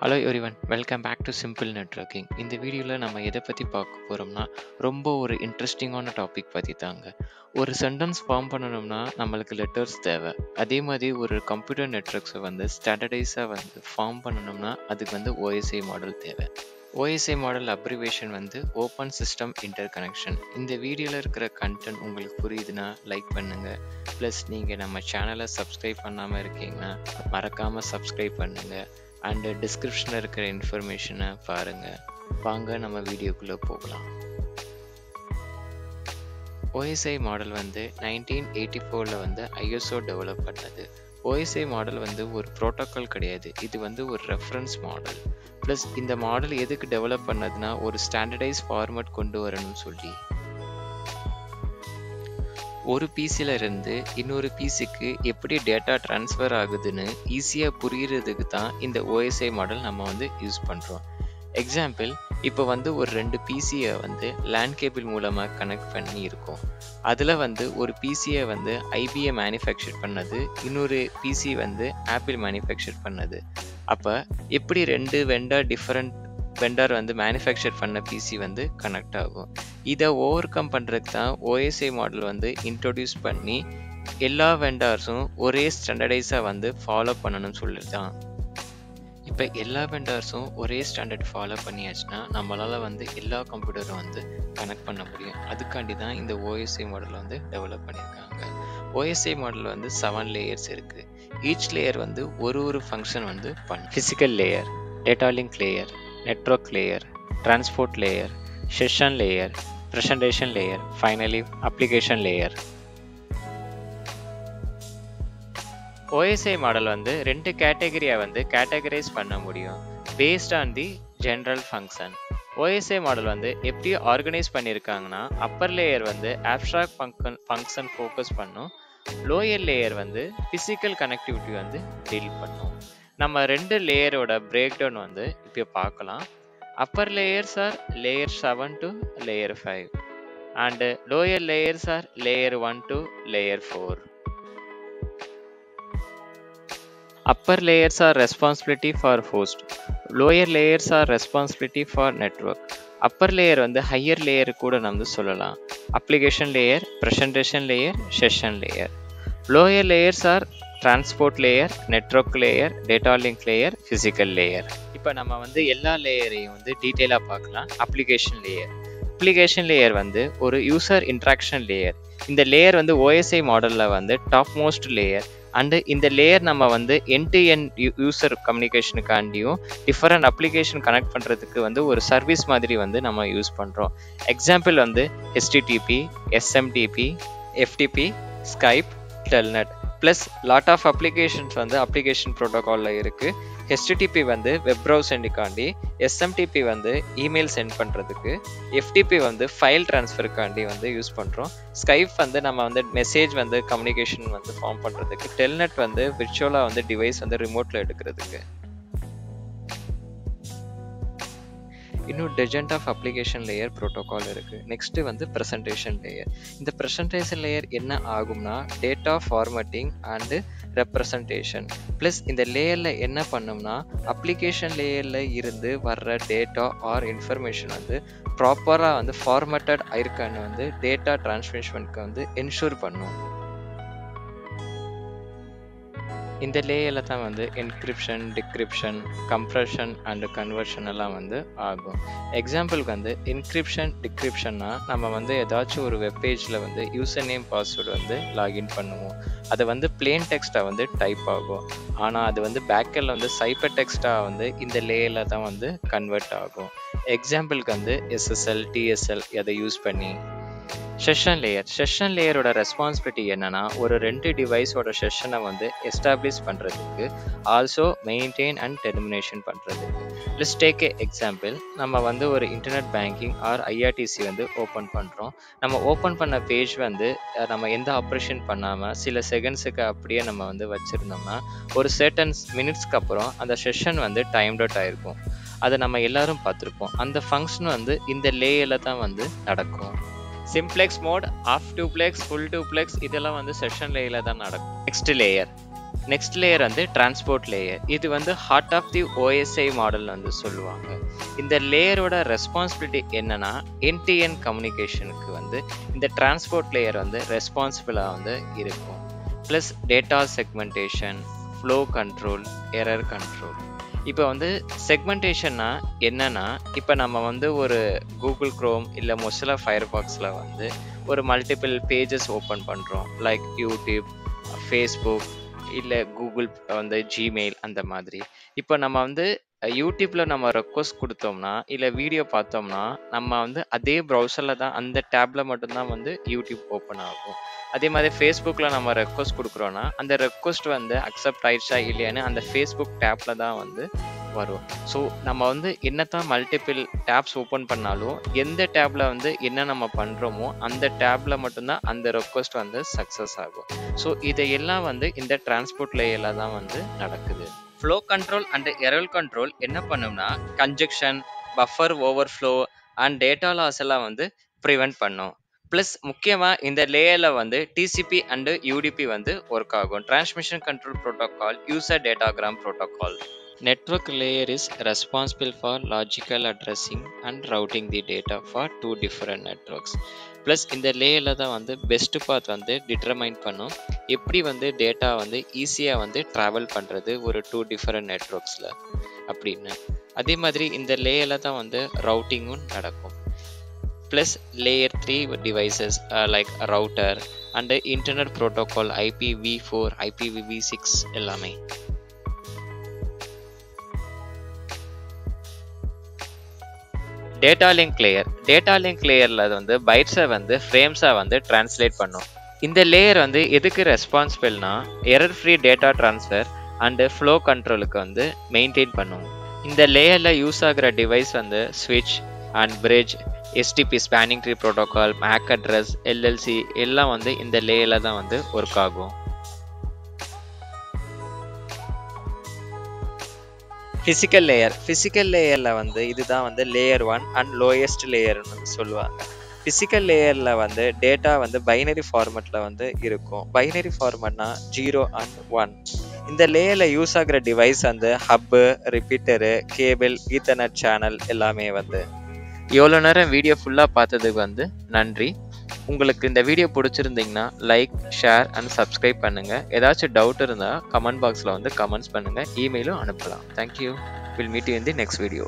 Hello everyone welcome back to simple networking இந்த வீடியோவில் நம்ம எதை பற்றி பார்க்க போகிறோம்னா ரொம்ப ஒரு இன்ட்ரெஸ்டிங்கான டாபிக் பற்றி தாங்க. ஒரு சென்டென்ஸ் ஃபார்ம் பண்ணணும்னா நம்மளுக்கு லெட்டர்ஸ் தேவை. அதே மாதிரி ஒரு கம்ப்யூட்டர் நெட்வொர்க்ஸை வந்து ஸ்டாண்டர்டைஸாக வந்து ஃபார்ம் பண்ணணும்னா அதுக்கு வந்து ஓஎஸ்ஐ மாடல் தேவை. ஓஎஸ்ஐ மாடல் அப்ரிவேஷன் வந்து ஓப்பன் சிஸ்டம் இன்டர் கனெக்ஷன் இந்த வீடியோவில் இருக்கிற கண்டென்ட் உங்களுக்கு புரியுதுன்னா லைக் பண்ணுங்கள் ப்ளஸ் நீங்கள் நம்ம சேனலை சப்ஸ்கிரைப் பண்ணாமல் இருக்கீங்கன்னா மறக்காமல் சப்ஸ்கிரைப் பண்ணுங்கள் அண்டு டிஸ்கிரிப்ஷனில் இருக்கிற இன்ஃபர்மேஷனை பாருங்கள் வாங்க நம்ம வீடியோக்குள்ளே போகலாம். ஓஎஸ்ஐ மாடல் வந்து நைன்டீன் எயிட்டி ஃபோரில் வந்து ஐஎஸ்ஓ டெவலப் பண்ணது. ஓஎஸ்ஐ மாடல் வந்து ஒரு ப்ரோட்டோக்கால் கிடையாது. இது வந்து ஒரு ரெஃபரன்ஸ் மாடல் ப்ளஸ் இந்த மாடல் எதுக்கு டெவலப் பண்ணதுன்னா ஒரு ஸ்டாண்டர்டைஸ் ஃபார்மேட் கொண்டு வரணும்னு சொல்லி. ஒரு பிசில இருந்து இன்னொரு பிசிக்கு எப்படி டேட்டா ட்ரான்ஸ்ஃபர் ஆகுதுன்னு ஈஸியாக புரிகிறதுக்கு தான் இந்த ஓஎஸ்ஐ மாடல் நம்ம வந்து யூஸ் பண்ணுறோம் எக்ஸாம்பிள் இப்போ வந்து ஒரு ரெண்டு பிசியை வந்து லேண்ட் கேபிள் மூலமாக கனெக்ட் பண்ணி இருக்கோம். அதில் வந்து ஒரு பிசியை வந்து ஐபிஏ மேனுஃபேக்சர் பண்ணது இன்னொரு பிசி வந்து ஆப்பிள் மேனுஃபேக்சர் பண்ணது. அப்போ எப்படி ரெண்டு வெண்டர் டிஃப்ரெண்ட் வெண்டர் வந்து மேனுஃபேக்சர் பண்ண பிசி வந்து கனெக்ட் ஆகும்? இதை ஓவர் கம் பண்ணுறதுக்கு தான் ஓஎஸ்ஐ மாடல் வந்து இன்ட்ரொடியூஸ் பண்ணி எல்லா வெண்டார்ஸும் ஒரே ஸ்டாண்டர்டைஸாக வந்து ஃபாலோ பண்ணணும்னு சொல்லியிருக்கான். இப்போ எல்லா வெண்டார்ஸும் ஒரே ஸ்டாண்டர்ட் ஃபாலோ பண்ணியாச்சுன்னா நம்மளால் வந்து எல்லா கம்ப்யூட்டரும் வந்து கனெக்ட் பண்ண முடியும். அதுக்காண்டி தான் இந்த ஓஎஸ்ஐ மாடல் வந்து டெவலப் பண்ணியிருக்காங்க. ஓஎஸ்ஐ மாடல் வந்து செவன் லேயர்ஸ் இருக்குது ஈச் லேயர் வந்து ஒரு ஒரு ஃபங்க்ஷன் வந்து பண்ணு physical layer data link layer network layer transport layer session layer presentation layer. Finally application layer. OSI model வந்து ரெண்டு கேட்டகரியாக வந்து கேட்டகரைஸ் பண்ண முடியும். Based on the general function OSI model வந்து எப்படி ஆர்கனைஸ் பண்ணியிருக்காங்கன்னா அப்பர் லேயர் வந்து ஆப்ஸ்ட்ராக்ட் ஃபங்க்ஷன் ஃபங்க்ஷன் ஃபோக்கஸ் பண்ணும். லோயர் லேயர் வந்து ஃபிசிக்கல் கனெக்டிவிட்டி வந்து டீல் பண்ணும். நம்ம ரெண்டு லேயரோட பிரேக் டவுன் வந்து இப்போ பார்க்கலாம். upper layers are layer 7 to layer 5 and lower layers are layer 1 to layer 4 upper layers are responsibility for host lower layers are responsibility for network upper layer வந்து higher layer கூட நம்ம சொல்லலாம் application layer presentation layer session layer lower layers are transport layer network layer data link layer physical layer இப்போ நம்ம வந்து எல்லா லேயரையும் வந்து டீட்டெயிலாக பார்க்கலாம். அப்ளிகேஷன் லேயர் அப்ளிகேஷன் லேயர் வந்து ஒரு யூசர் இன்ட்ராக்ஷன் லேயர் இந்த லேயர் வந்து ஓஎஸ்ஐ மாடலில் வந்து டாப் மோஸ்ட் லேயர் அண்டு இந்த லேயர் நம்ம வந்து என் டு என் யூசர் கம்யூனிகேஷனுக்காண்டியும் டிஃப்ரெண்ட் அப்ளிகேஷன் கனெக்ட் பண்ணுறதுக்கு வந்து ஒரு சர்வீஸ் மாதிரி வந்து நம்ம யூஸ் பண்ணுறோம் எக்ஸாம்பிள் வந்து HTTP SMTP FTP Skype Telnet plus lot of applications வந்து அப்ளிகேஷன் ப்ரோட்டோகாலில் இருக்குது ஹெச்டிடிபி வந்து வெப் ப்ரௌசண்டிக்காண்டி எஸ்எம்டிபி வந்து இமெயில் சென்ட் பண்ணுறதுக்கு எஃப்டிபி வந்து ஃபைல் ட்ரான்ஸ்ஃபருக்காண்டி வந்து யூஸ் பண்ணுறோம் ஸ்கைப் வந்து நம்ம வந்து மெசேஜ் வந்து கம்யூனிகேஷன் வந்து ஃபார்ம் பண்ணுறதுக்கு டெல்நெட் வந்து விர்ச்சுவலாக வந்து டிவைஸ் வந்து ரிமோட்டில் எடுக்கிறதுக்கு. இன்னும் டெஜெண்ட் ஆஃப் அப்ளிகேஷன் லேயர் ப்ரோட்டோகால் இருக்குது நெக்ஸ்ட்டு வந்து ப்ரெசன்டேஷன் லேயர் இந்த ப்ரெசன்டேஷன் லேயர் என்ன ஆகும்னா data formatting and representation plus இந்த லேயரில் என்ன பண்ணும்னா அப்ளிகேஷன் லேயரில் இருந்து வர்ற டேட்டா ஆர் இன்ஃபர்மேஷன் வந்து ப்ராப்பராக வந்து ஃபார்மேட்டட் ஆயிருக்கான்னு வந்து டேட்டா டிரான்ஸ்மிஷனுக்கு வந்து என்ஷூர் பண்ணும். இந்த லேயில் தான் வந்து encryption decryption compression and conversion எல்லாம் வந்து ஆகும். எக்ஸாம்பிளுக்கு வந்து என்கிரிப்ஷன் டிக்ரிப்ஷன்னா நம்ம வந்து ஏதாச்சும் ஒரு வெப்பேஜில் வந்து யூசர் நேம் பாஸ்வேர்டு வந்து லாகின் பண்ணுவோம். அது வந்து பிளேன் டெக்ஸ்ட்டாக வந்து டைப் ஆகும். ஆனால் அது வந்து பேக்கெண்டில் வந்து சைப்பர் டெக்ஸ்ட்டாக வந்து இந்த லேயில் தான் வந்து கன்வெர்ட் ஆகும். எக்ஸாம்பிளுக்கு வந்து எஸ்எஸ்எல் டிஎஸ்எல் அதை யூஸ் பண்ணி செஷன் லேயர் செஷன் லேயரோட ரெஸ்பான்சிபிலிட்டி என்னன்னா ஒரு ரெண்டு டிவைஸோட செஷனை வந்து எஸ்டாப்ளிஷ் பண்ணுறதுக்கு ஆல்சோ மெயின்டைன் அண்ட் டெர்மினேஷன் பண்ணுறதுக்கு லெட்ஸ் டேக் ஏ எக்ஸாம்பிள் நம்ம வந்து ஒரு இன்டர்நெட் பேங்கிங் ஆர் ஐஆர்டிசி வந்து ஓப்பன் பண்ணுறோம் நம்ம ஓப்பன் பண்ண பேஜ் வந்து நம்ம எந்த ஆப்ரேஷன் பண்ணாமல் சில செகண்ட்ஸுக்கு அப்படியே நம்ம வந்து வச்சுருந்தோம்னா ஒரு சர்டன் மினிட்ஸ்க்கு அப்புறம் அந்த செஷன் வந்து டைம் அவுட் ஆயிருக்கும். அதை நம்ம எல்லாரும் பார்த்துருப்போம். அந்த ஃபங்க்ஷன் வந்து இந்த லேயரில் தான் வந்து நடக்கும். Simplex mode of duplex full duplex இதெல்லாம் வந்து செஷன் லேயரில் தான் நடக்கும். நெக்ஸ்ட் லேயர் நெக்ஸ்ட் லேயர் வந்து டிரான்ஸ்போர்ட் லேயர் இது வந்து heart of the OSI model வந்து சொல்லுவாங்க. இந்த லேயரோட ரெஸ்பான்சிபிலிட்டி என்னன்னா என்டிஎன் கம்யூனிகேஷனுக்கு வந்து இந்த டிரான்ஸ்போர்ட் லேயர் வந்து ரெஸ்பான்சிபிளாக வந்து இருக்கும். Plus data segmentation flow control error control இப்போ வந்து செக்மெண்டேஷன்னா என்னன்னா இப்போ நம்ம வந்து ஒரு கூகுள் க்ரோம் இல்லை மொசிலா ஃபயர் பாக்ஸில் வந்து ஒரு மல்டிபிள் பேஜஸ் ஓப்பன் பண்ணுறோம் லைக் யூடியூப் ஃபேஸ்புக் இல்லை கூகுள் வந்து ஜிமெயில் அந்த மாதிரி. இப்போ நம்ம வந்து யூடியூப்பில் நம்ம ரெக்வஸ்ட் கொடுத்தோம்னா இல்லை வீடியோ பார்த்தோம்னா நம்ம வந்து அதே ப்ரௌசரில் தான் அந்த டேப்பில் மட்டும்தான் வந்து யூடியூப் ஓப்பன் ஆகும். அதே மாதிரி ஃபேஸ்புக்கில் நம்ம ரெக்வஸ்ட் கொடுக்குறோன்னா அந்த ரெக்வஸ்ட் வந்து அக்செப்ட் ஆயிடுச்சா இல்லையான்னு அந்த ஃபேஸ்புக் டேப்பில் தான் வந்து வரும். ஸோ நம்ம வந்து என்னத்தான் மல்டிபிள் டேப்ஸ் ஓப்பன் பண்ணாலும் எந்த டேப்பில் வந்து என்ன நம்ம பண்ணுறோமோ அந்த டேப்பில் மட்டும்தான் அந்த ரெக்வஸ்ட் வந்து சக்ஸஸ் ஆகும். ஸோ இதையெல்லாம் வந்து இந்த டிரான்ஸ்போர்ட் லேயரில் தான் வந்து நடக்குது. Flow control and error control என்ன பண்ணும்னா congestion buffer overflow and data loss எல்லாம் வந்து ப்ரிவெண்ட் பண்ணும். ப்ளஸ் முக்கியமாக இந்த லேயரில் வந்து டிசிபி அண்டு யூடிபி வந்து ஒர்க் ஆகும். Transmission control protocol user datagram protocol network layer is responsible for logical addressing and routing the data for two different networks plus இந்த லேயில் தான் வந்து பெஸ்ட்டு பாத் வந்து டிட்டர்மைன் பண்ணும். எப்படி வந்து டேட்டா வந்து ஈஸியாக வந்து ட்ராவல் பண்ணுறது ஒரு டூ டிஃப்ரெண்ட் நெட்ஒர்க்ஸில் அப்படின்னு. அதே மாதிரி இந்த லேயில் தான் வந்து ரவுட்டிங்கும் நடக்கும். Plus layer three devices like router and internet protocol IPv four IPv six எல்லாமே. Data link layer data link லேயரில் வந்து பைட்ஸை வந்து ஃப்ரேம்ஸாக வந்து டிரான்ஸ்லேட் பண்ணும். இந்த லேயர் வந்து எதுக்கு ரெஸ்பான்சிபிள்னா error free data transfer and flow கண்ட்ரோலுக்கு வந்து மெயின்டைன் பண்ணும். இந்த லேயரில் யூஸ் ஆகிற டிவைஸ் வந்து ஸ்விட்ச் and bridge STP spanning tree protocol MAC address LLC எல்லாம் வந்து இந்த லேயரில் தான் வந்து ஒர்க் ஆகும். ஃபிசிக்கல் லேயர் ஃபிசிக்கல் லேயரில் வந்து இதுதான் வந்து லேயர் ஒன் அண்ட் லோயஸ்ட் லேயர்னு வந்து சொல்லுவாங்க. ஃபிசிக்கல் லேயரில் வந்து டேட்டா வந்து பைனரி ஃபார்மெட்டில் வந்து இருக்கும். பைனரி ஃபார்மெட்னா ஜீரோ அண்ட் ஒன் இந்த லேயரில் யூஸ் ஆகிற டிவைஸ் வந்து hub repeater cable ethernet channel எல்லாமே வந்து. எவ்வளோ நேரம் வீடியோ ஃபுல்லாக பார்த்ததுக்கு வந்து நன்றி. உங்களுக்கு இந்த வீடியோ பிடிச்சிருந்தீங்கன்னா லைக் ஷேர் அண்ட் சப்ஸ்கிரைப் பண்ணுங்கள் ஏதாச்சும் டவுட் இருந்தால் கமெண்ட் பாக்ஸில் வந்து கமெண்ட்ஸ் பண்ணுங்கள் இமெயிலும் அனுப்பலாம். Thank you will meet you in the next video